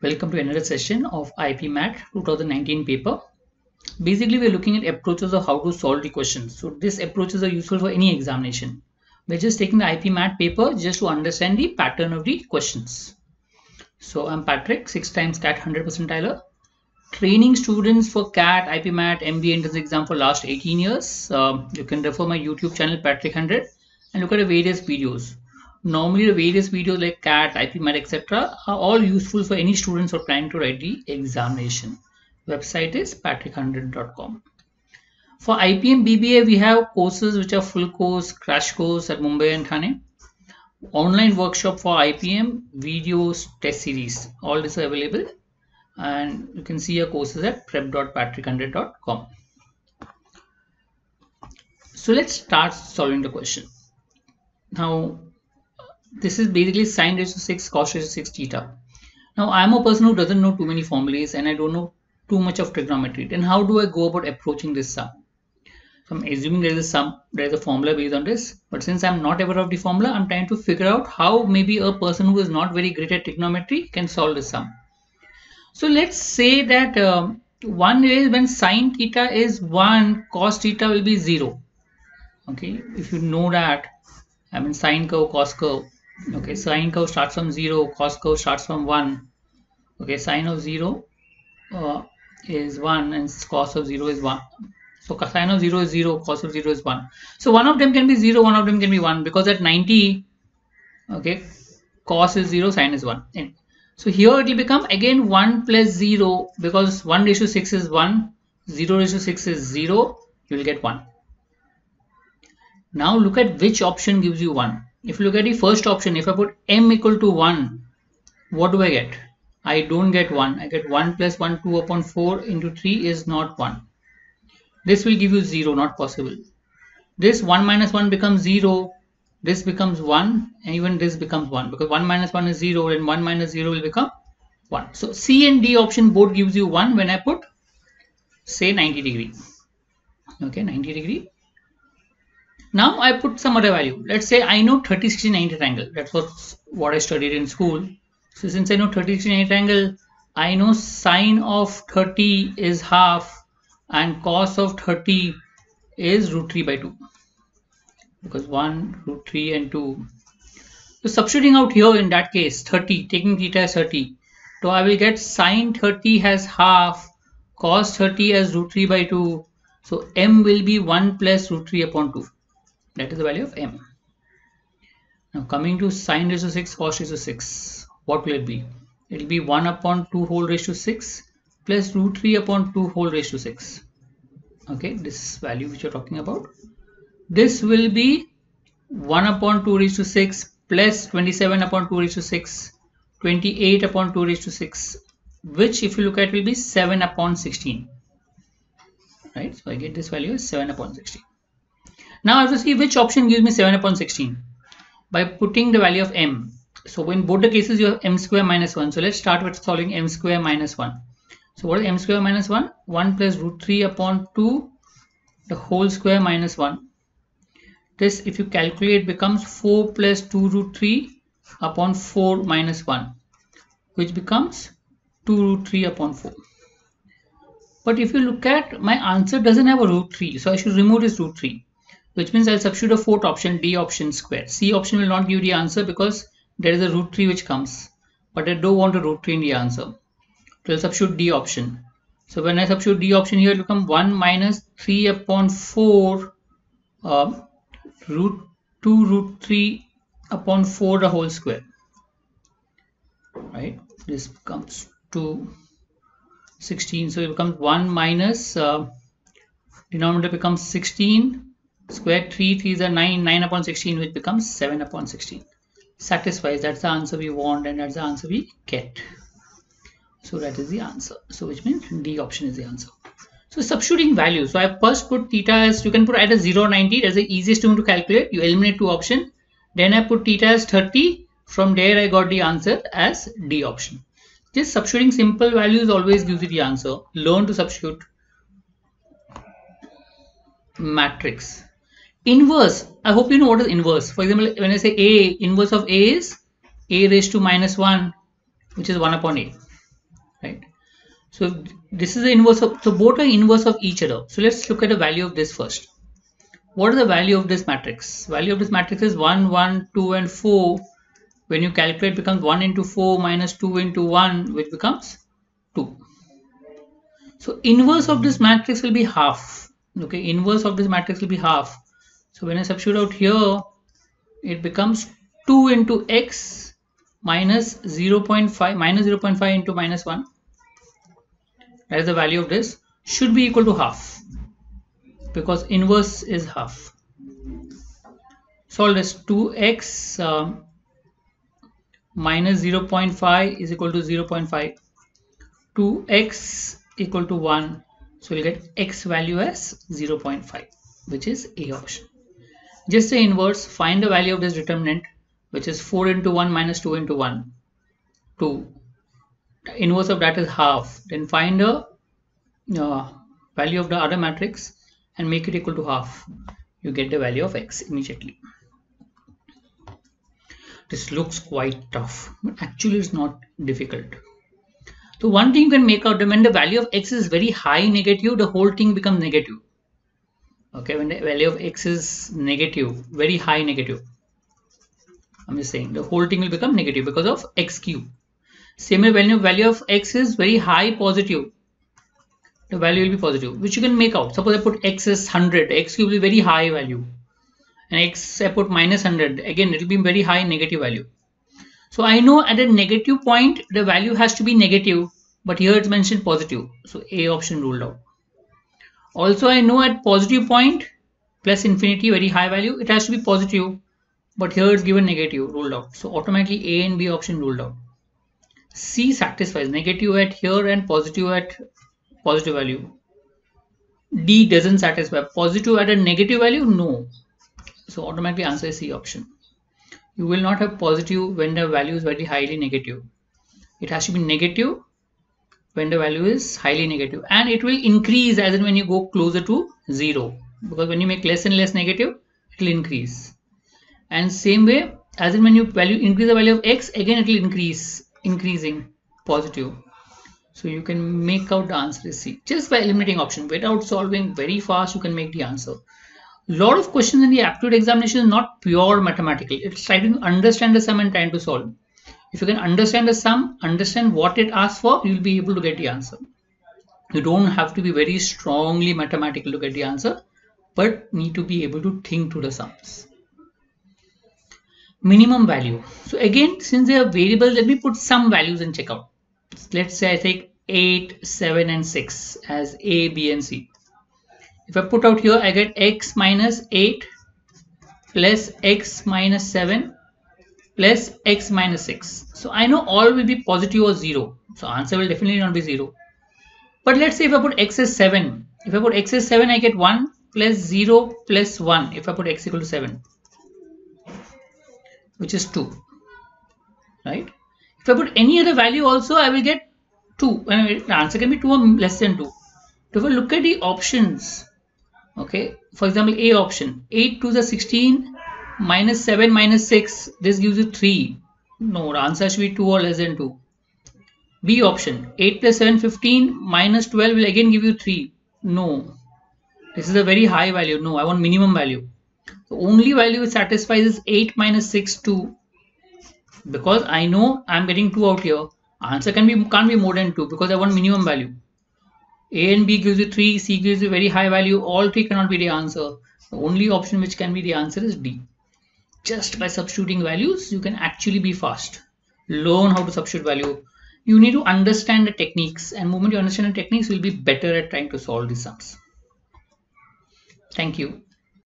Welcome to another session of IPMAT 2019 paper. Basically, we're looking at approaches of how to solve the questions. So these approaches are useful for any examination. We're just taking the IPMAT paper just to understand the pattern of the questions. So I'm Patrick, six times CAT 100 percentiler. Training students for CAT, IPMAT, MBA entrance exam for last 18 years. Um, you can refer my YouTube channel Patrick 100 and look at the various videos. Normally the various videos like CAT, IPMAT, etc. are all useful for any students who are planning to write the examination. Website is patrick100.com. For IPM BBA, we have courses which are full course, crash course at Mumbai and Thane. Online workshop for IPM, videos, test series, all this are available. And you can see your courses at prep.patrick100.com. So let's start solving the question. Now, this is basically sine to 6 cos to 6 theta. Now I'm a person who doesn't know too many formulas and I don't know too much of trigonometry. Then how do I go about approaching this sum? So I'm assuming there is a sum, there is a formula based on this. But since I'm not aware of the formula, I'm trying to figure out how maybe a person who is not very great at trigonometry can solve this sum. So let's say that um, one is when sine theta is 1, cos theta will be 0. Okay, if you know that, I mean sine curve, cos curve, okay sine curve starts from 0 cos curve starts from 1 okay sine of 0 uh, is 1 and cos of 0 is 1 so sine of 0 is 0 cos of 0 is 1 so one of them can be 0 one of them can be 1 because at 90 okay cos is 0 sine is 1 and so here it will become again 1 plus 0 because 1 ratio 6 is 1 0 ratio 6 is 0 you will get 1 now look at which option gives you 1 if you look at the first option, if I put m equal to 1, what do I get? I don't get 1. I get 1 plus 1, 2 upon 4 into 3 is not 1. This will give you 0, not possible. This 1 minus 1 becomes 0. This becomes 1 and even this becomes 1 because 1 minus 1 is 0 and 1 minus 0 will become 1. So C and D option both gives you 1 when I put say 90 degree. Okay, 90 degree now I put some other value. Let's say I know 30, 60, 90 triangle. That was what I studied in school. So since I know 30, 60, 90 triangle, I know sine of 30 is half and cos of 30 is root 3 by 2. Because 1, root 3 and 2. So substituting out here in that case 30, taking theta as 30. So I will get sine 30 has half, cos 30 as root 3 by 2. So m will be 1 plus root 3 upon 2 that is the value of m. Now coming to sine raised to 6 cos raised to 6 what will it be? It will be 1 upon 2 whole raised to 6 plus root 3 upon 2 whole raised to 6 okay this value which you're talking about. This will be 1 upon 2 raised to 6 plus 27 upon 2 raised to 6 28 upon 2 raised to 6 which if you look at will be 7 upon 16 right so I get this value is 7 upon 16 now I have to see which option gives me 7 upon 16 by putting the value of m. So in both the cases you have m square minus 1. So let's start with solving m square minus 1. So what is m square minus 1? 1 plus root 3 upon 2 the whole square minus 1. This if you calculate becomes 4 plus 2 root 3 upon 4 minus 1 which becomes 2 root 3 upon 4. But if you look at my answer doesn't have a root 3 so I should remove this root 3 which means I'll substitute a fourth option, D option square. C option will not give the answer because there is a root 3 which comes. But I don't want a root 3 in the answer. So I'll substitute D option. So when I substitute D option here, it will become 1 minus 3 upon 4 uh, root 2 root 3 upon 4 the whole square. Right? This becomes 2 16. So it becomes 1 minus uh, denominator becomes 16 square 3 3 is a 9 9 upon 16 which becomes 7 upon 16 satisfies that's the answer we want and that's the answer we get. So that is the answer. So which means d option is the answer. So substituting values. So i first put theta as you can put either 0 or 90 that's the easiest one to calculate. You eliminate two option. Then i put theta as 30 from there i got the answer as d option. Just substituting simple values always gives you the answer. Learn to substitute matrix Inverse, I hope you know what is inverse. For example, when I say A, inverse of A is A raised to minus 1, which is 1 upon A. right? So this is the inverse of so both are inverse of each other. So let's look at the value of this first. What is the value of this matrix? Value of this matrix is 1 1 2 and 4 when you calculate becomes 1 into 4 minus 2 into 1 which becomes 2 so inverse of this matrix will be half. Okay inverse of this matrix will be half so when I substitute out here it becomes 2 into x minus 0.5 minus 0.5 into minus 1 that is the value of this. Should be equal to half because inverse is half. Solve this 2x uh, minus 0.5 is equal to 0.5 2x equal to 1 so we'll get x value as 0.5 which is a option just the inverse find the value of this determinant which is 4 into 1 minus 2 into 1 2 the inverse of that is half. Then find the uh, value of the other matrix and make it equal to half. You get the value of x immediately. This looks quite tough but actually it's not difficult. So one thing you can make out when the value of x is very high negative the whole thing becomes negative okay when the value of x is negative very high negative. I'm just saying the whole thing will become negative because of x cube. Same value value of x is very high positive. The value will be positive which you can make out. Suppose i put x is 100 x cube will be very high value. And x I put minus 100 again it will be very high negative value. So I know at a negative point the value has to be negative but here it's mentioned positive. So A option ruled out also I know at positive point plus infinity very high value it has to be positive but here it's given negative ruled out so automatically A and B option ruled out C satisfies negative at here and positive at positive value D doesn't satisfy positive at a negative value no so automatically answer is C option. You will not have positive when the value is very highly negative. It has to be negative when the value is highly negative. And it will increase as in when you go closer to zero. Because when you make less and less negative it will increase. And same way as in when you value increase the value of x again it will increase increasing positive. So you can make out the answer. Is C just by eliminating option without solving very fast you can make the answer. Lot of questions in the aptitude examination is not pure mathematical. It's trying to understand the sum and trying to solve. If you can understand the sum, understand what it asks for, you'll be able to get the answer. You don't have to be very strongly mathematical to get the answer, but need to be able to think to the sums. Minimum value. So again, since they are variables, let me put some values and check out. Let's say I take 8, 7 and 6 as A, B and C. If I put out here, I get x minus 8 plus x minus 7 plus x minus 6. So I know all will be positive or 0. So answer will definitely not be 0. But let's say if I put x as 7. If I put x as 7, I get 1 plus 0 plus 1 if I put x equal to 7. Which is 2. Right? If I put any other value also, I will get 2. The answer can be 2 or less than 2. If I look at the options, okay for example a option 8 to the 16 minus 7 minus 6 this gives you 3 no the answer should be 2 or less than 2 b option 8 plus 7 15 minus 12 will again give you 3 no. This is a very high value. No i want minimum value. The only value which satisfies is 8 minus 6 2 because i know i'm getting 2 out here. Answer can be can't be more than 2 because i want minimum value. A and B gives you 3, C gives you very high value. All 3 cannot be the answer. The only option which can be the answer is D. Just by substituting values, you can actually be fast. Learn how to substitute value. You need to understand the techniques and moment you understand the techniques, you'll be better at trying to solve these sums. Thank you.